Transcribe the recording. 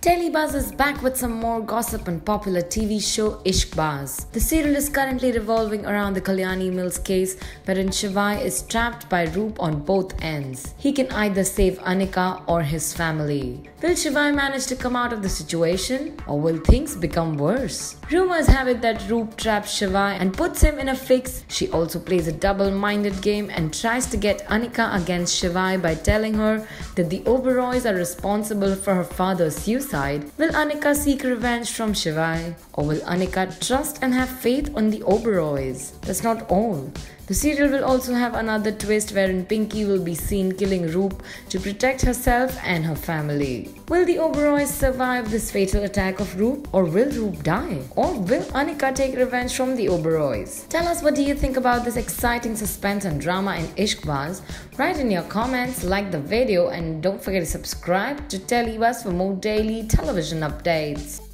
Telebuzz is back with some more gossip on popular TV show Ishq Ishqbaaz. The serial is currently revolving around the Kalyani Mills case wherein Shivaay is trapped by Roop on both ends. He can either save Anika or his family. Will Shivaay manage to come out of the situation or will things become worse? Rumors have it that Roop traps Shivaay and puts him in a fix. She also plays a double-minded game and tries to get Anika against Shivaay by telling her that the Oberois are responsible for her father's suicide will Anika seek revenge from Shivaay? Or will Anika trust and have faith on the Oberois? That's not all. The serial will also have another twist wherein Pinky will be seen killing Roop to protect herself and her family. Will the Oberois survive this fatal attack of Roop or will Roop die? Or will Anika take revenge from the Oberois? Tell us what do you think about this exciting suspense and drama in Ishqbaaz. Write in your comments, like the video and don't forget to subscribe to Telebuzz for more daily television updates.